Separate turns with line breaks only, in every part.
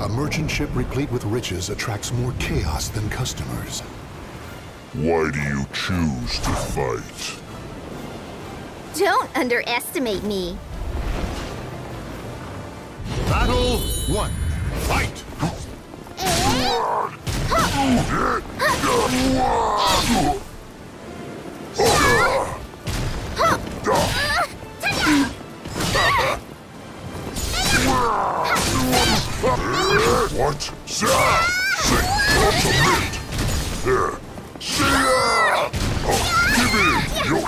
A merchant ship replete with riches attracts more chaos than customers.
Why do you choose to fight?
Don't underestimate me.
Battle one. Fight! Eh?
What? Sir! Say, submit! There. See ya! Oh, give me! Yo!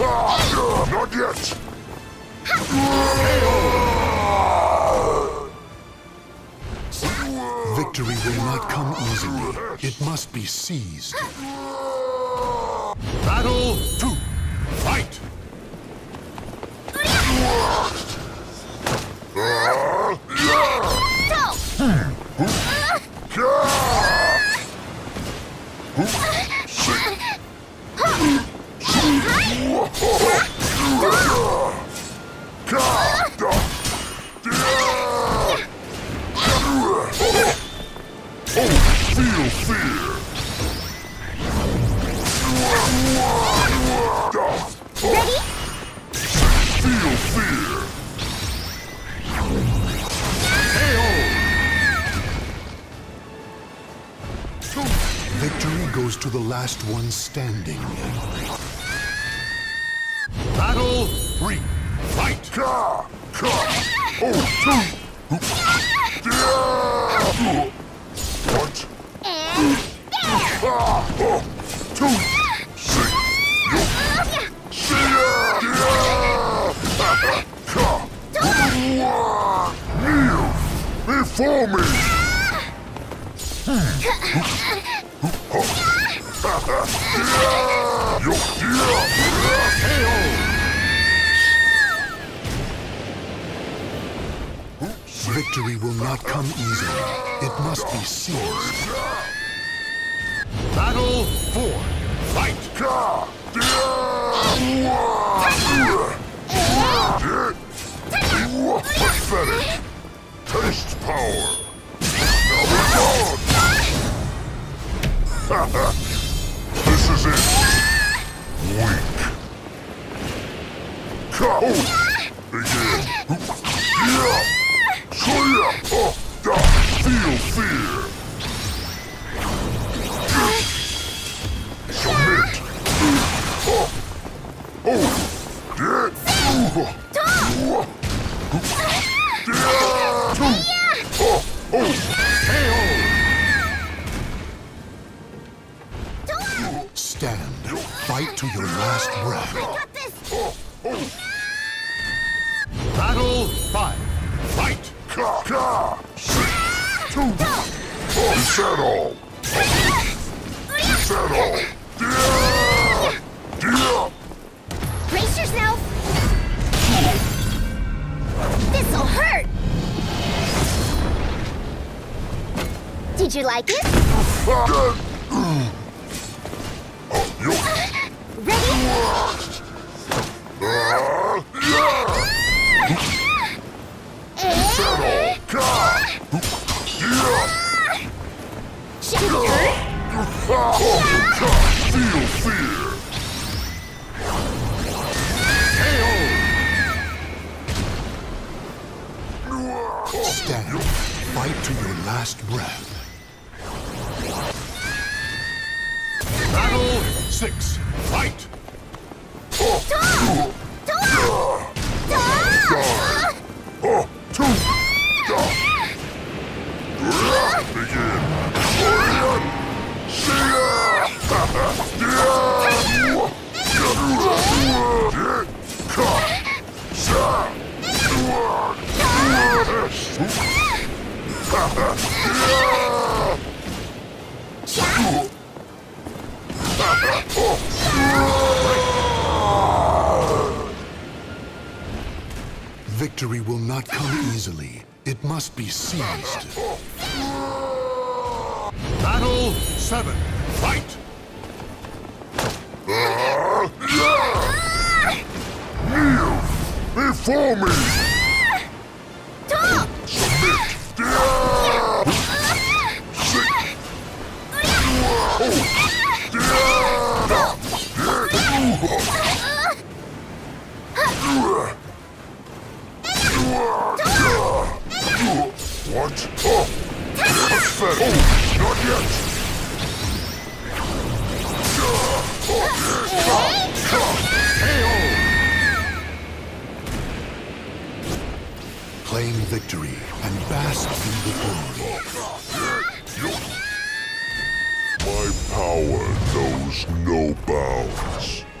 Ah, Not yet!
Victory will not come easily. It must be seized.
Battle two. Fight!
Goes to the last one standing.
Battle three. Fight!
Ka! Ka! Oh, two! Yeah! What? Ah! Oh! Two! Six! Yo! See ya! Yeah! Ka! Kneel before me! Yo! Yeah!
Victory will not come easily. It must be seized.
Battle four. Fight!
Ka! Pathetic! Taste power! Now we're gone! this is it! Weak! Ka! Begin!
Stand. Fight to your last breath.
got this.
Battle five. Fight!
Ka! Ka! Six! Two! Oh! Is that all? Oh, Ka! Feel fear!
Stand. Fight to your last breath.
Six. Fight!
Oh, two! Begin! Yeah!
Victory will not come easily. It must be seized.
Battle seven. Fight!
Kneel before me! What? Oh! Pathetic! Not yet!
Claim victory and bask in the glory.
My power knows no bounds.